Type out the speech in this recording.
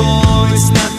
it's not